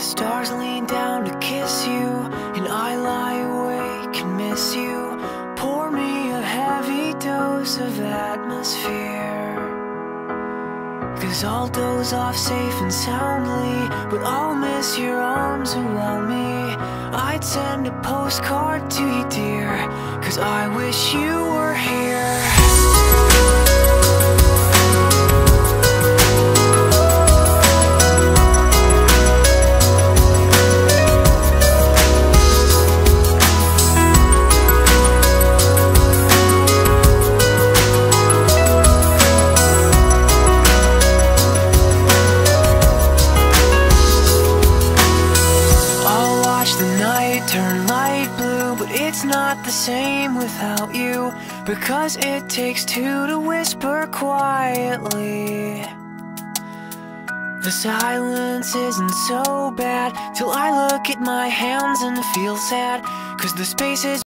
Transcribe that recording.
stars lean down to kiss you, and I lie awake and miss you. Pour me a heavy dose of atmosphere. Cause I'll doze off safe and soundly, but I'll miss your arms around me. I'd send a postcard to you, dear, cause I wish you turn light blue, but it's not the same without you. Because it takes two to whisper quietly. The silence isn't so bad till I look at my hands and feel sad. Cause the space is